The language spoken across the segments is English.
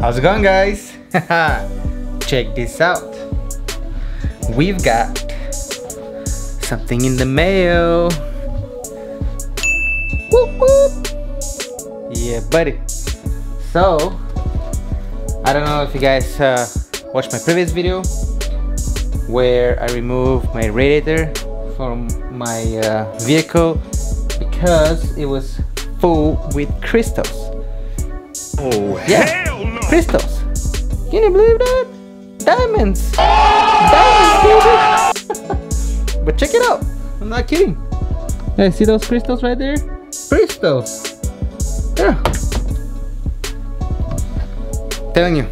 How's it going guys? Check this out. We've got something in the mail. Whoop whoop. Yeah buddy. So, I don't know if you guys uh, watched my previous video where I removed my radiator from my uh, vehicle because it was full with crystals. Oh, Yeah. hell no! Crystals. Can you believe that? Diamonds. Diamonds, baby. but check it out. I'm not kidding. Hey, see those crystals right there? Crystals. Yeah. Telling you.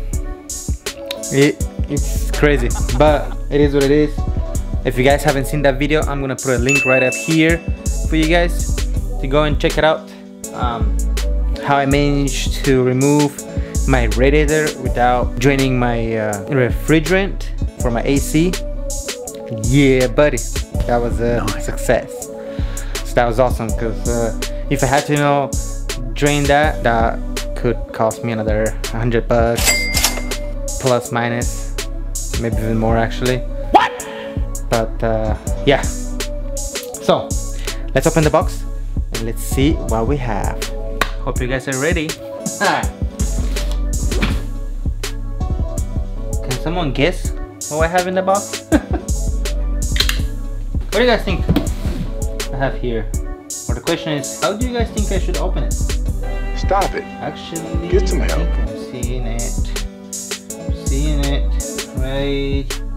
It, it's crazy, but it is what it is. If you guys haven't seen that video, I'm gonna put a link right up here for you guys to go and check it out. Um, how I managed to remove my radiator without draining my uh, refrigerant for my AC. Yeah, buddy, that was a success. So that was awesome because uh, if I had to, you know, drain that, that could cost me another 100 bucks plus minus, maybe even more actually. What? But uh, yeah. So let's open the box and let's see what we have. Hope you guys are ready. Someone guess what I have in the box? what do you guys think I have here? Or the question is, how do you guys think I should open it? Stop it. Actually, Get some I help. think I'm seeing it. I'm seeing it right.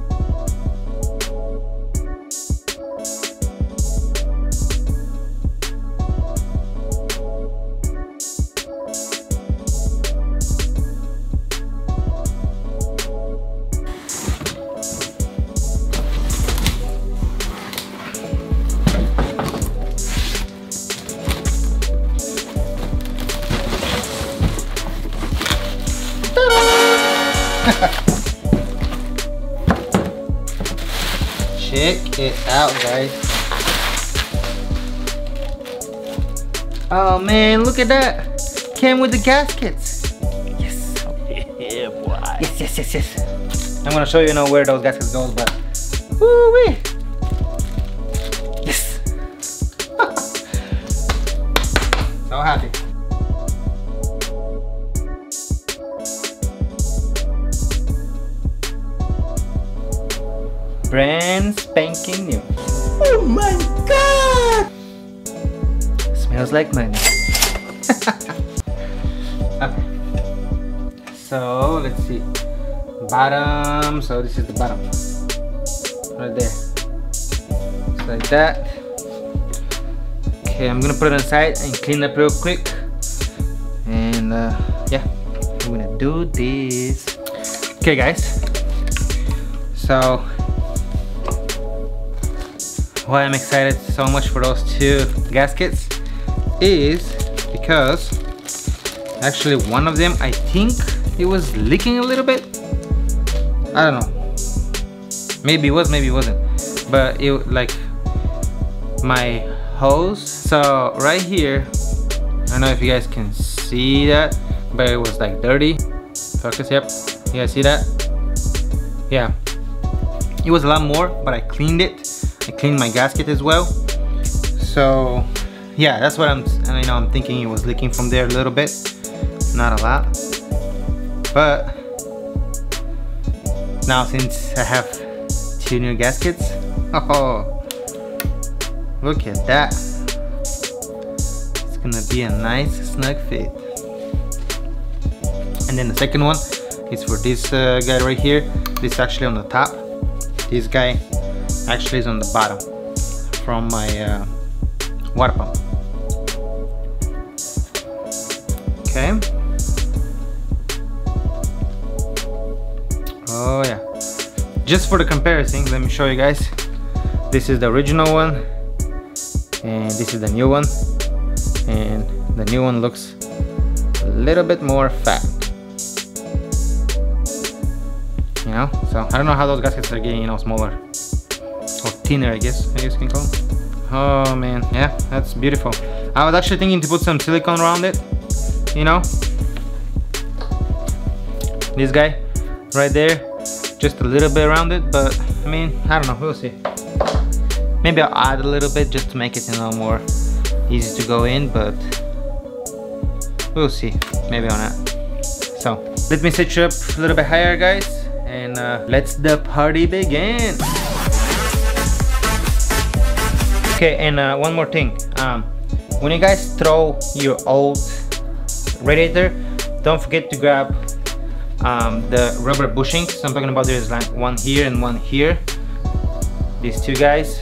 Check it out, guys. Oh man, look at that. Came with the gaskets. Yes. Yeah, boy. Yes, yes, yes, yes. I'm gonna show you, you know where those gaskets goes, but woo Like okay. So let's see. Bottom. So this is the bottom. Right there. Just like that. Okay, I'm gonna put it aside and clean up real quick. And uh, yeah, I'm gonna do this. Okay, guys. So why I'm excited so much for those two gaskets is because actually one of them I think it was leaking a little bit. I don't know. Maybe it was maybe it wasn't. But it like my hose so right here I don't know if you guys can see that but it was like dirty. Focus yep. You guys see that? Yeah. It was a lot more but I cleaned it. I cleaned my gasket as well. So yeah that's what I'm I know I'm thinking it was leaking from there a little bit. Not a lot. But now since I have two new gaskets oh look at that. It's gonna be a nice snug fit. And then the second one is for this uh, guy right here. This is actually on the top. This guy actually is on the bottom from my uh, water pump okay. Oh yeah. Just for the comparison let me show you guys. This is the original one and this is the new one and the new one looks a little bit more fat. You know so I don't know how those gaskets are getting you know smaller. Or thinner I guess I guess you can call them. Oh man. Yeah that's beautiful. I was actually thinking to put some silicone around it you know? This guy right there just a little bit around it but I mean I don't know. We'll see. Maybe I'll add a little bit just to make it you know more easy to go in but we'll see. Maybe or not. So let me set you up a little bit higher guys and uh, let's the party begin okay and uh, one more thing. Um, when you guys throw your old radiator don't forget to grab um, the rubber bushings so I'm talking about there's like one here and one here. These two guys.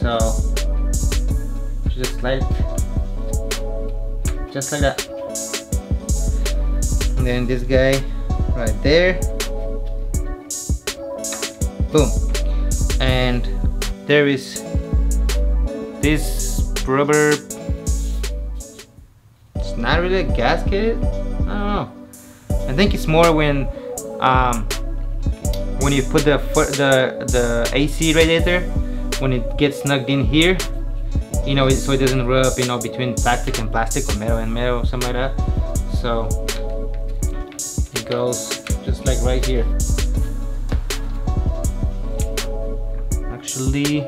So just like just like that. And then this guy right there. Boom. And there is this rubber it's not really a gasket. I don't know. I think it's more when um, when you put the the the AC radiator when it gets snugged in here you know so it doesn't rub you know between plastic and plastic or metal and metal something like that. So it goes just like right here actually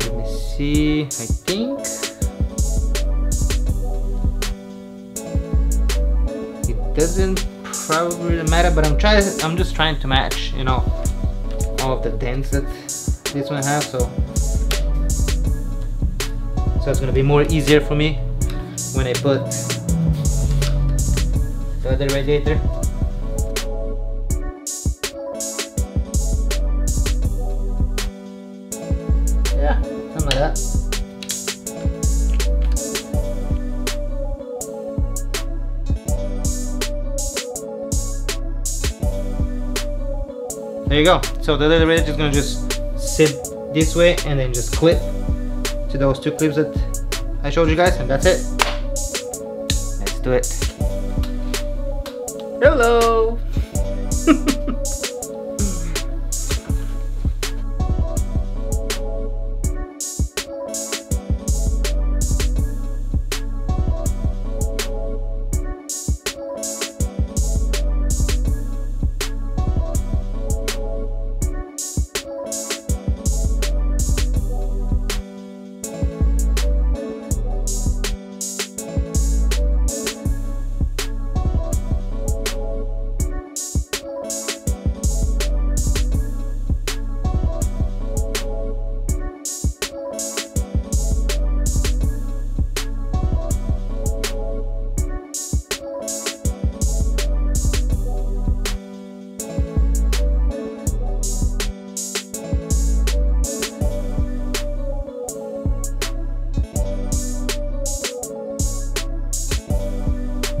let me see I think. It doesn't probably matter but I'm trying I'm just trying to match you know all of the dents that this one has so. So it's gonna be more easier for me when I put the other radiator there you go. So the other radiator is gonna just sit this way and then just clip to those two clips that I showed you guys and that's it. Let's do it. Hello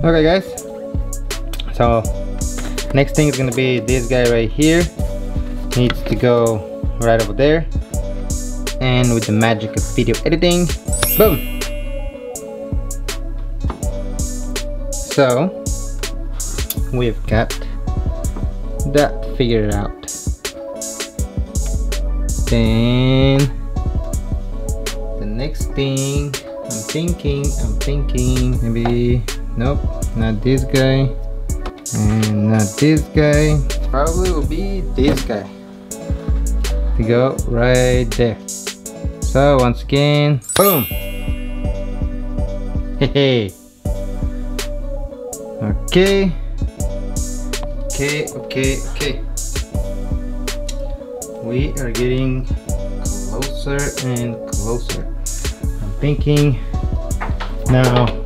okay guys. So next thing is gonna be this guy right here. Needs to go right over there. And with the magic of video editing boom. So we've got that figured out. Then the next thing I'm thinking I'm thinking maybe nope not this guy. And not this guy. Probably will be this guy. To go right there. So once again boom. Hey. Okay. Okay okay okay. We are getting closer and closer. I'm thinking now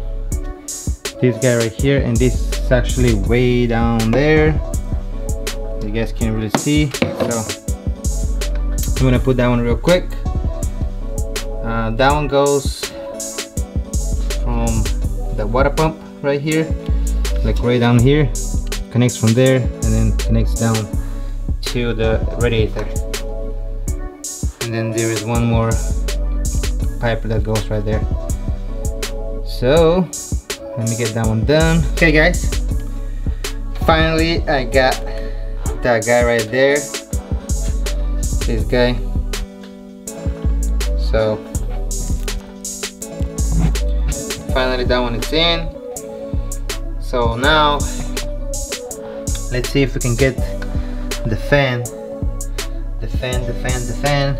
this guy right here and this is actually way down there. You guys can't really see so I'm gonna put that one real quick. Uh, that one goes from the water pump right here like right down here connects from there and then connects down to the radiator. And then there is one more pipe that goes right there. So let me get that one done. Okay guys. Finally I got that guy right there. This guy. So finally that one is in. So now let's see if we can get the fan. The fan the fan the fan.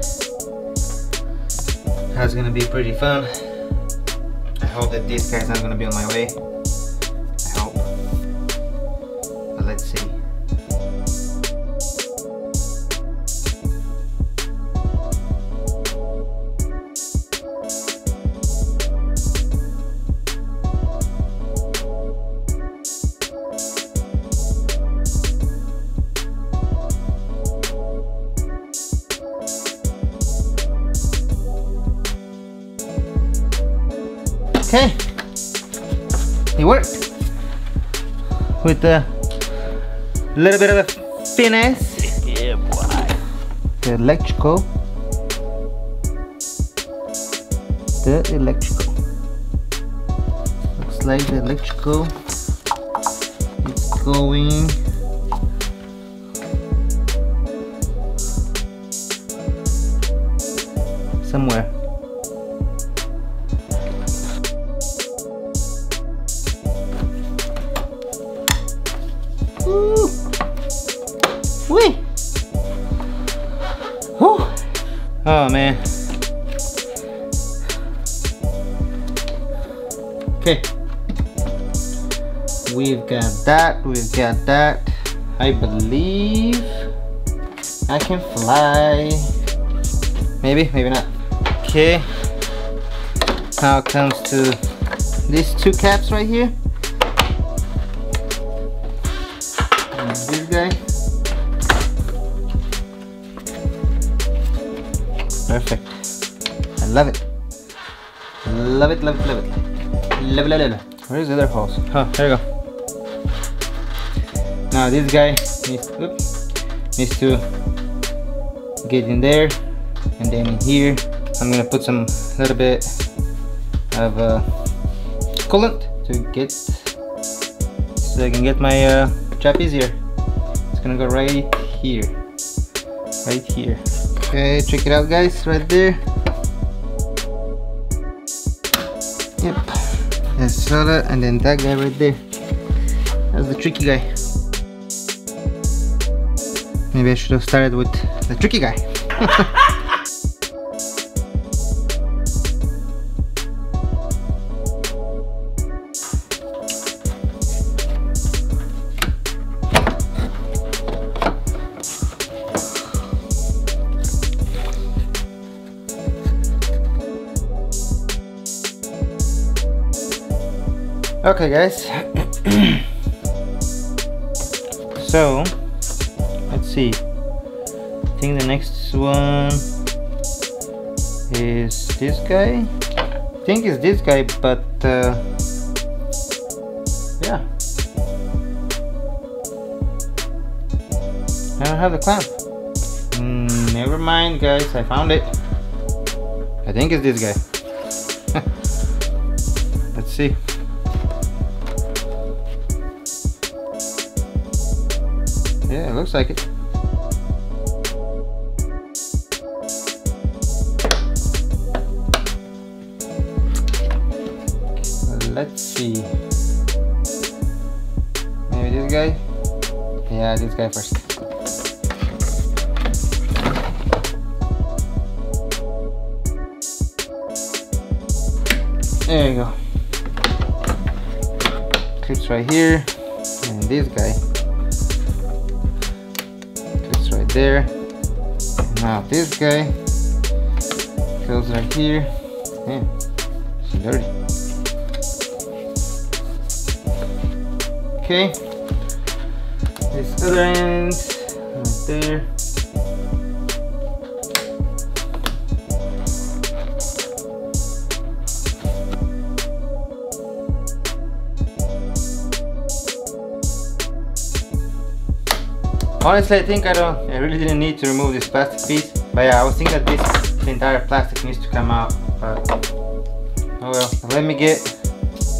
That's gonna be pretty fun hope that this guy's not gonna be on my way with a little bit of a finesse. Yeah, boy. The electrical, the electrical. Looks like the electrical is going. Somewhere. That, we've got that. I believe I can fly. Maybe, maybe not. Okay. Now it comes to these two caps right here. And this guy. Perfect. I love it. Love it, love it, love it. Love it, love it, love it. Where's the other hose? Oh, there you go. Now this guy needs, oops, needs to get in there and then in here I'm gonna put some little bit of uh, coolant to get so I can get my uh, job easier. It's gonna go right here, right here. Okay, check it out guys, right there. Yep, that's solid, and then that guy right there. That's the tricky guy. Maybe I should have started with the tricky guy. Okay guys. so see. I think the next one is this guy. I think it's this guy, but uh, yeah. I don't have the clamp. Mm, never mind guys, I found it. I think it's this guy. Let's see. Yeah, it looks like it. Here. And this guy clips right there. Now this guy goes right here. Man, it's dirty. Okay. This other end right there. Honestly, I think I don't, I really didn't need to remove this plastic piece. But yeah, I was thinking that this the entire plastic needs to come out. But oh well, let me get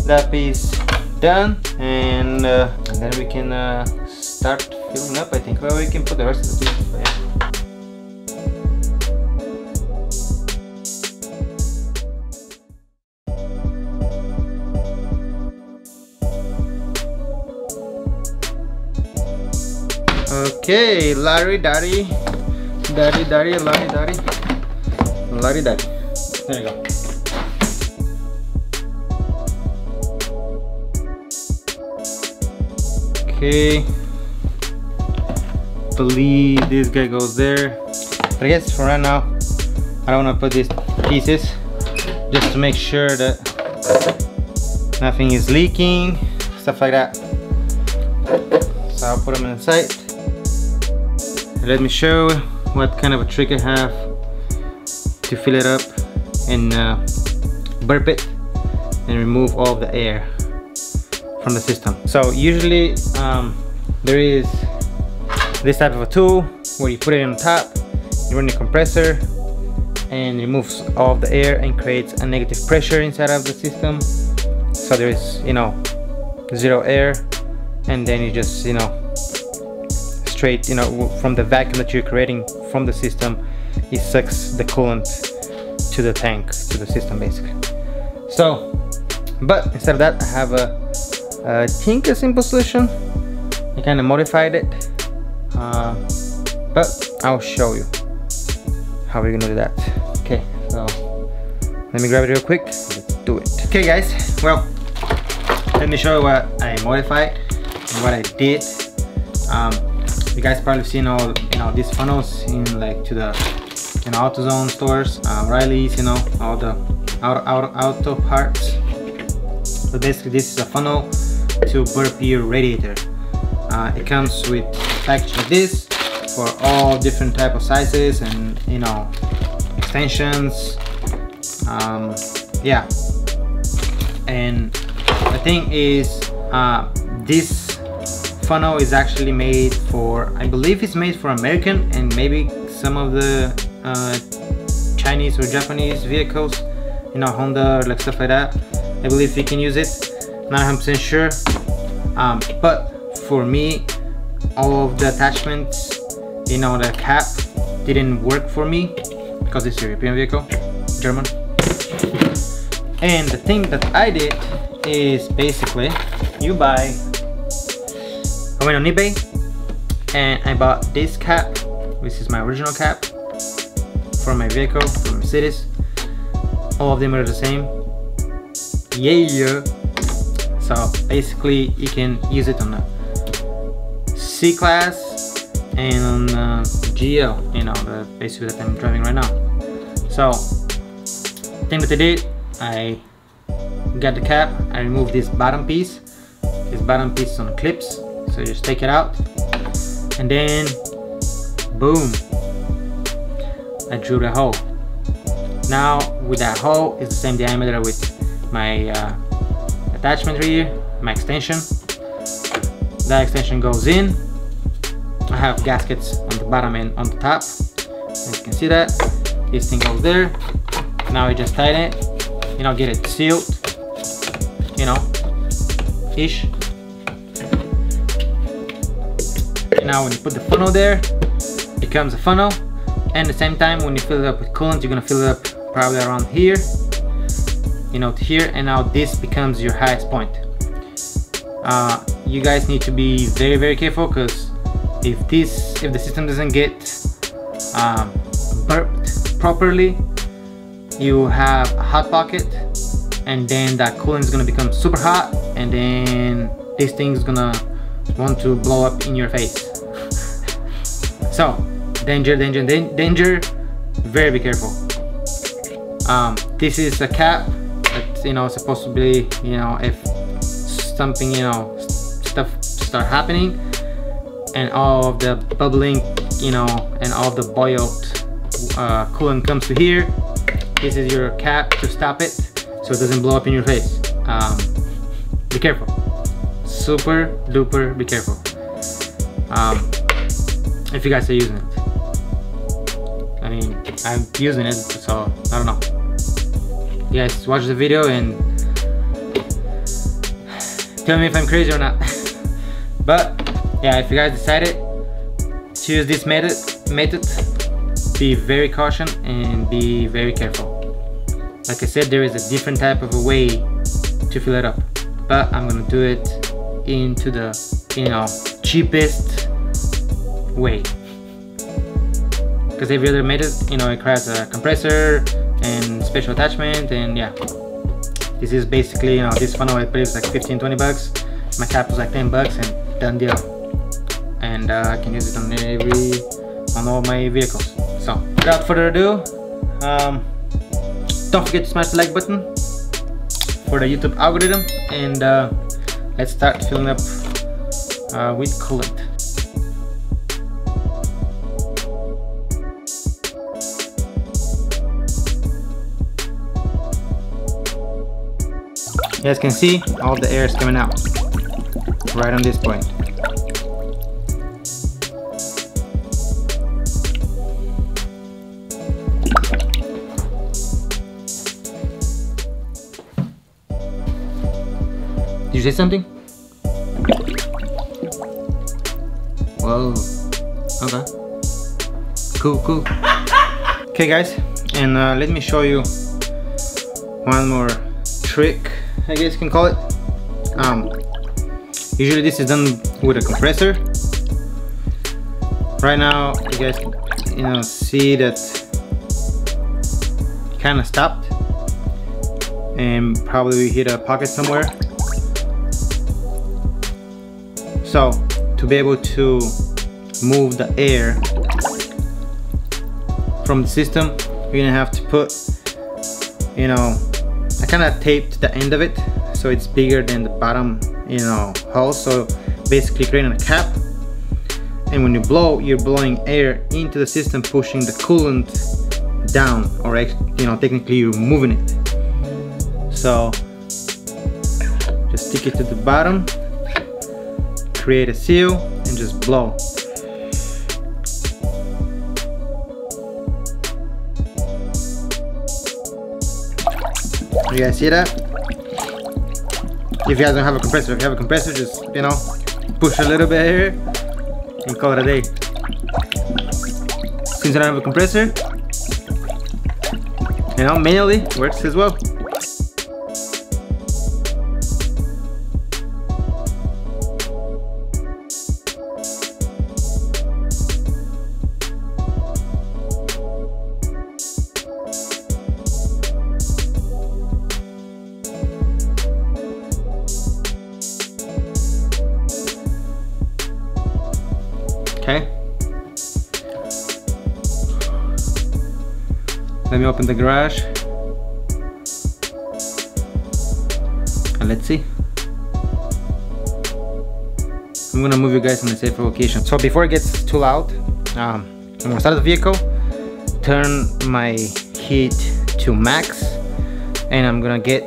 that piece done and, uh, and then we can uh, start filling up I think. Well, we can put the rest of the pieces, Okay, Larry Daddy. Daddy Daddy Larry Daddy. Larry Daddy. There you go. Okay. Believe this guy goes there. But I guess for right now, I don't want to put these pieces just to make sure that nothing is leaking, stuff like that. So I'll put them inside. Let me show what kind of a trick I have to fill it up and uh, burp it and remove all the air from the system. So usually um, there is this type of a tool where you put it on top, you run the compressor and removes all the air and creates a negative pressure inside of the system. So there is, you know, zero air and then you just, you know, straight, you know, from the vacuum that you're creating from the system, it sucks the coolant to the tank, to the system basically. So, but instead of that, I have a think a simple solution. I kind of modified it, uh, but I'll show you how we're gonna do that. Okay, so let me grab it real quick. Let's do it. Okay, guys. Well, let me show you what I modified what I did. Um, you guys probably seen all you know these funnels in like to the you know AutoZone stores, uh, Riley's, you know all the auto, auto, auto parts. So basically, this is a funnel to burp your radiator. Uh, it comes with package like this for all different type of sizes and you know extensions. Um, yeah, and the thing is, uh, this funnel is actually made for I believe it's made for American and maybe some of the uh, Chinese or Japanese vehicles you know Honda or like stuff like that. I believe you can use it. Not 100% sure. Um, but for me all of the attachments you know the cap didn't work for me because it's a European vehicle German. And the thing that I did is basically you buy went on eBay and I bought this cap which is my original cap for my vehicle for Mercedes. All of them are the same. Yeah so basically you can use it on the C-Class and on the GL you know the basically that I'm driving right now. So thing that I did I got the cap I removed this bottom piece. This bottom piece is on clips so just take it out. And then boom. I drew the hole. Now with that hole it's the same diameter with my uh, attachment here my extension. That extension goes in. I have gaskets on the bottom and on the top. As you can see that this thing goes there. Now I just tighten it. You know get it sealed. You know ish now when you put the funnel there it becomes a funnel. And at the same time when you fill it up with coolant you're gonna fill it up probably around here you know to here. And now this becomes your highest point. Uh, you guys need to be very very careful because if this if the system doesn't get um, burped properly you have a hot pocket and then that coolant is gonna become super hot and then this thing is gonna want to blow up in your face so danger danger danger. Very be careful. Um, this is a cap that you know supposed to be you know if something you know stuff start happening and all of the bubbling you know and all the boiled uh, coolant comes to here this is your cap to stop it so it doesn't blow up in your face. Um, be careful. Super duper be careful. Um, if you guys are using it. I mean I'm using it so I don't know. You guys watch the video and tell me if I'm crazy or not. But yeah if you guys decided to use this method method be very cautious and be very careful. Like I said there is a different type of a way to fill it up but I'm gonna do it into the you know cheapest way. Because every other method, you know, it requires a compressor and special attachment and yeah. This is basically, you know, this funnel I believe is like 15, 20 bucks. My cap was like 10 bucks and done deal. And uh, I can use it on every, on all my vehicles. So without further ado, um, don't forget to smash the like button for the YouTube algorithm and uh, let's start filling up uh, with coolant. You guys can see all the air is coming out right on this point. Did you say something? Whoa. Okay. Cool, cool. Okay guys, and uh, let me show you one more trick, I guess you can call it. Um, usually this is done with a compressor. Right now, you guys, you know, see that kind of stopped and probably we hit a pocket somewhere. So to be able to move the air from the system, you're gonna have to put, you know, I kind of taped the end of it so it's bigger than the bottom, you know, hole. So basically creating a cap. And when you blow, you're blowing air into the system, pushing the coolant down, or you know, technically you're moving it. So just stick it to the bottom, create a seal, and just blow. You guys see that? If you guys don't have a compressor, if you have a compressor, just, you know, push a little bit here and call it a day. Since I don't have a compressor, you know, manually works as well. Me open the garage. And let's see. I'm gonna move you guys in a safer location. So before it gets too loud, um, I'm gonna start the vehicle, turn my heat to max, and I'm gonna get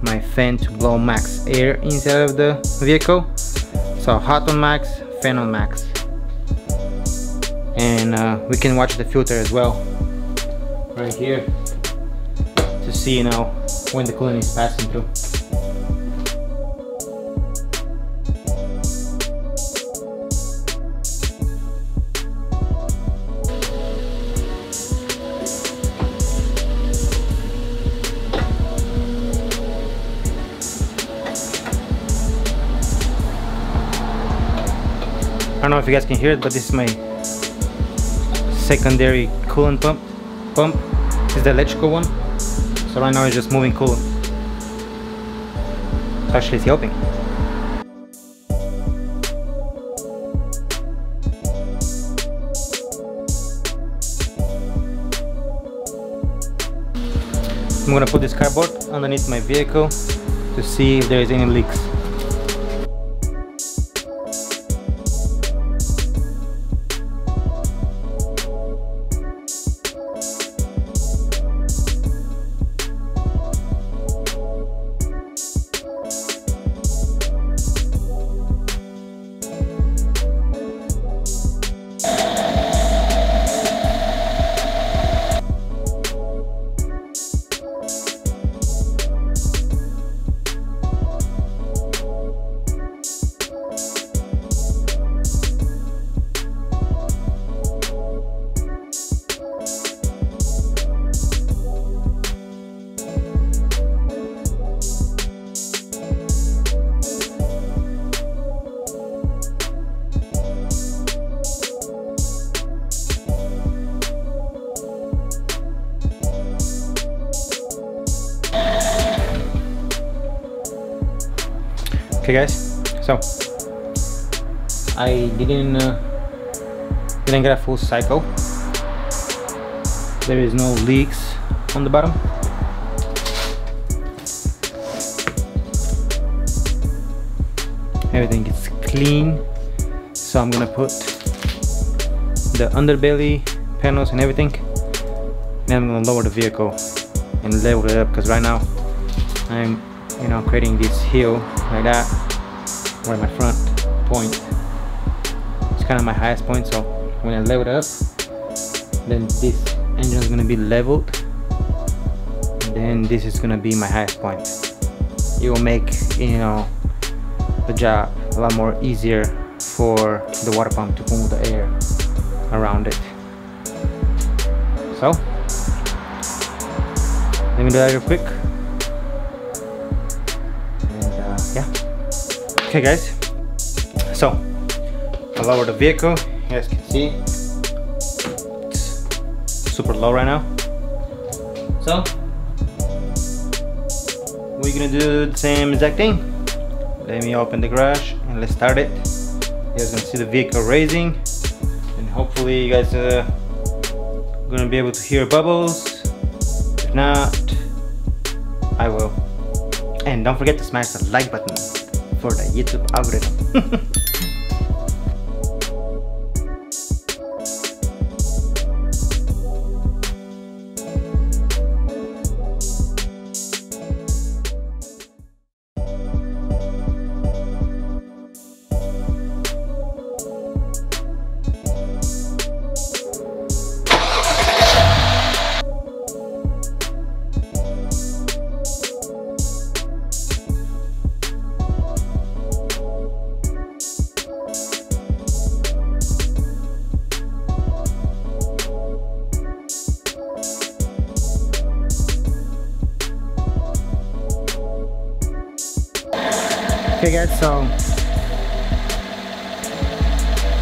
my fan to blow max air inside of the vehicle. So hot on max, fan on max and uh, we can watch the filter as well right here to see you know when the coolant is passing through. I don't know if you guys can hear it but this is my secondary coolant pump pump is the electrical one. So right now it's just moving coolant. Actually it's helping. I'm gonna put this cardboard underneath my vehicle to see if there is any leaks I didn't uh, didn't get a full cycle. There is no leaks on the bottom. Everything is clean. So I'm gonna put the underbelly panels and everything. Then I'm gonna lower the vehicle and level it up because right now I'm you know creating this hill like that where my front point kind of my highest point so when I level it up then this engine is gonna be leveled. Then this is gonna be my highest point. It will make you know the job a lot more easier for the water pump to move the air around it. So let me do that real quick. And uh, yeah. Okay guys. So lower the vehicle. You guys can see. It's super low right now. So we're gonna do the same exact thing. Let me open the garage and let's start it. You guys gonna see the vehicle raising. And hopefully you guys are gonna be able to hear bubbles. If not I will. And don't forget to smash the like button for the YouTube algorithm Okay guys, so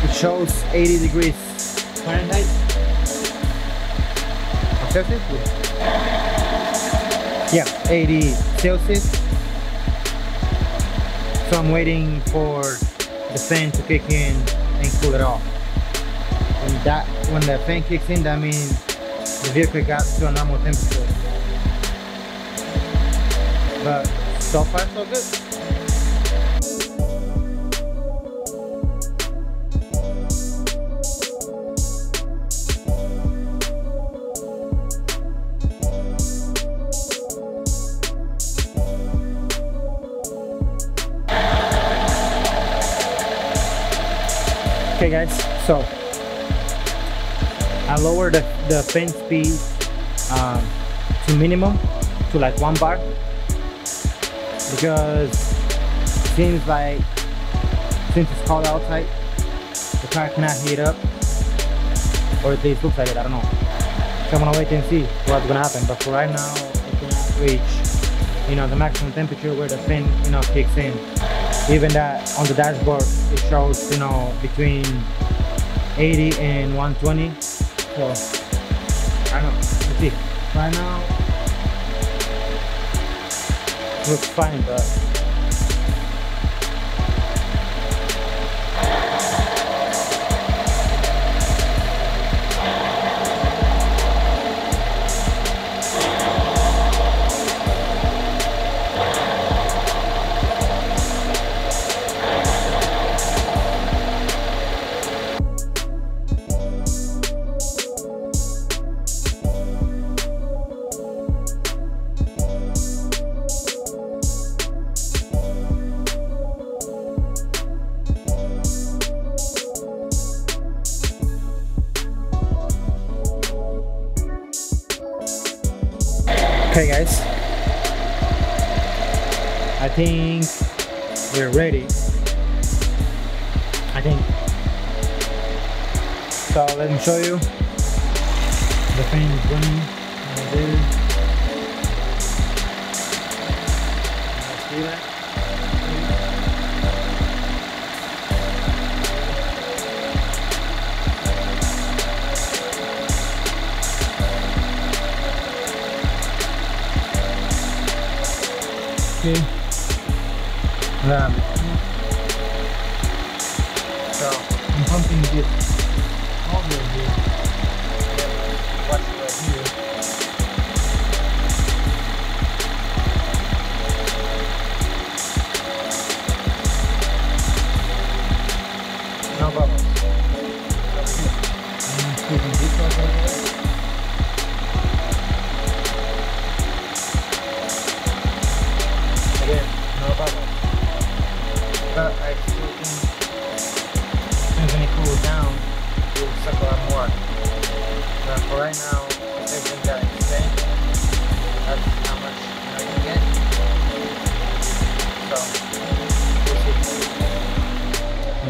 it shows 80 degrees Fahrenheit. Celsius? Yeah, 80 Celsius. So I'm waiting for the fan to kick in and cool it off. When that when the fan kicks in, that means the vehicle got to a normal temperature. But so far so good. Okay guys, so I lowered the, the fan speed um, to minimum, to like one bar because it seems like since it's cold outside, the car cannot heat up or at least looks like it, I don't know. So I'm gonna wait and see what's gonna happen but for right now it cannot reach you know the maximum temperature where the fan you know kicks in even that on the dashboard it shows you know between 80 and 120 so I don't know. Let's see. Right now looks fine but Okay guys, I think we're ready. I think. So let me show you. The fan is running. There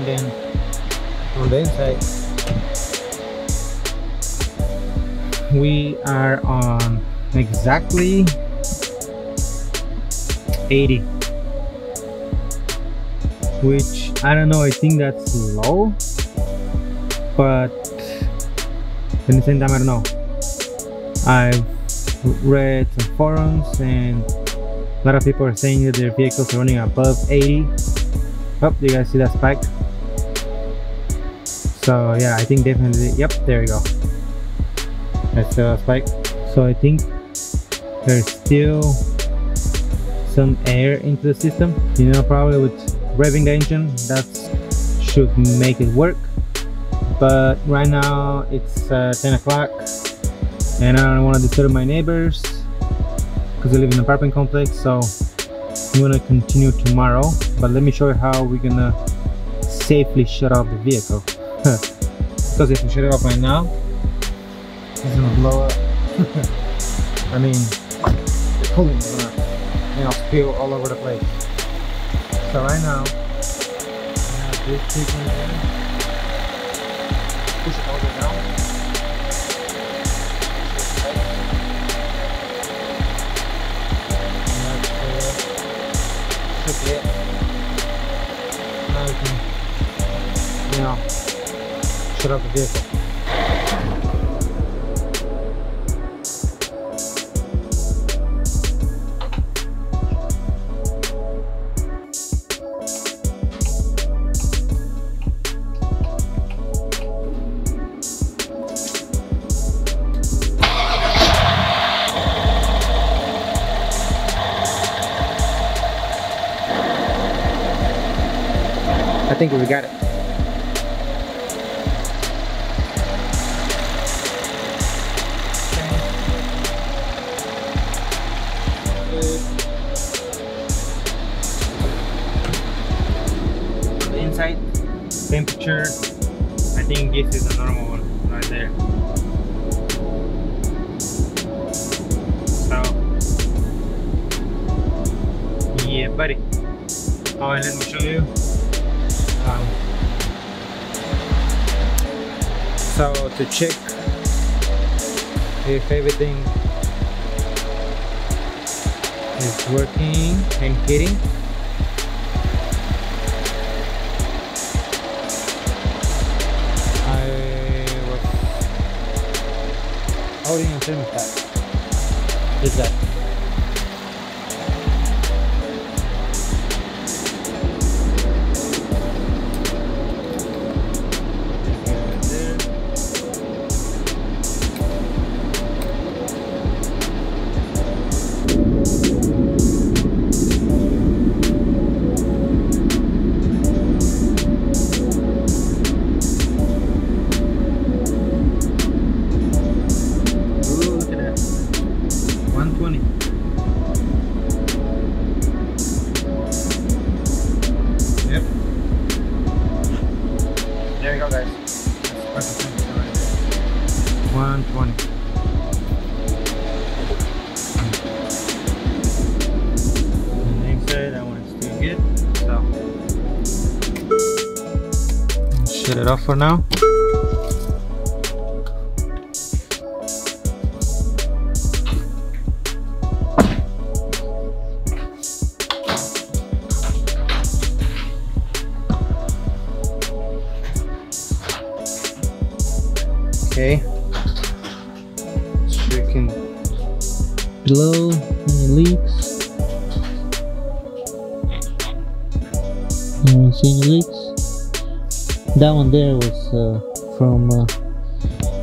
then on the inside, we are on exactly 80 which I don't know I think that's low but at the same time I don't know. I've read some forums and a lot of people are saying that their vehicles are running above 80 oh do you guys see that spike? So yeah I think definitely yep there you go that's the spike. So I think there's still some air into the system. You know probably with revving the engine that should make it work. But right now it's uh, 10 o'clock and I don't want to disturb my neighbors because I live in an apartment complex so I'm gonna continue tomorrow. But let me show you how we're gonna safely shut off the vehicle. Because if we shut it off right now it's gonna blow up I mean the cooling's gonna you know, spill all over the place. So right now, I have this chicken there. Push it all the way down. And that's should it. Now you can, you know, shut off the vehicle. I think we got it. The inside temperature, I think this is a normal one right there. So, yeah, buddy. Oh, let me show you. So to check if everything is working and hitting I was holding a thermostat did that for now.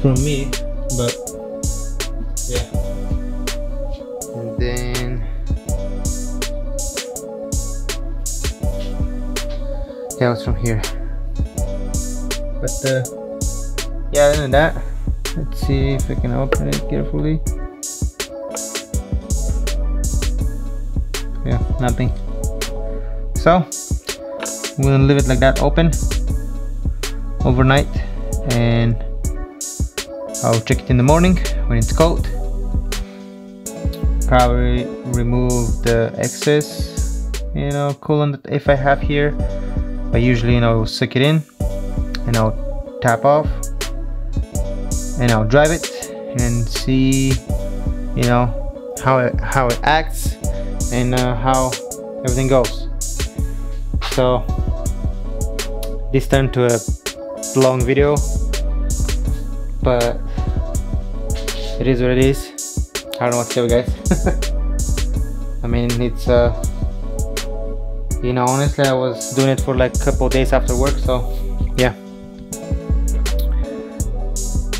From me but yeah. And then yeah it's from here? But uh yeah other than that let's see if I can open it carefully. Yeah nothing. So gonna leave it like that open overnight and I'll check it in the morning when it's cold. Probably remove the excess you know coolant that if I have here. But usually you know suck it in and I'll tap off and I'll drive it and see you know how it how it acts and uh, how everything goes. So this turned to a long video but it is what it is. I don't know what to tell you guys. I mean it's uh you know honestly I was doing it for like a couple days after work so yeah.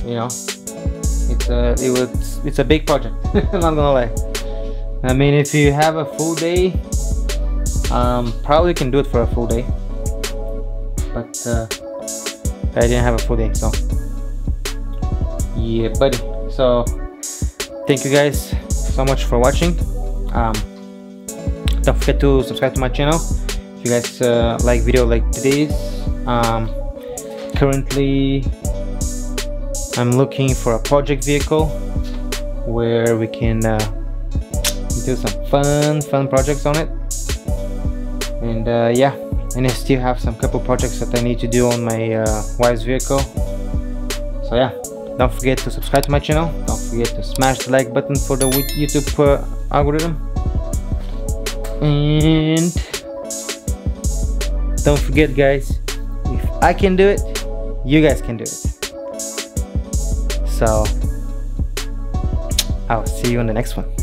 You know it's a uh, it was it's a big project I'm not gonna lie. I mean if you have a full day um probably can do it for a full day. But uh I didn't have a full day so. Yeah buddy so thank you guys so much for watching. Um, don't forget to subscribe to my channel. If you guys uh, like video like today's um, currently I'm looking for a project vehicle where we can uh, do some fun fun projects on it. And uh, yeah and I still have some couple projects that I need to do on my uh, wife's vehicle. So yeah don't forget to subscribe to my channel. Don't forget to smash the like button for the YouTube uh, algorithm. And don't forget guys if I can do it you guys can do it. So I'll see you in the next one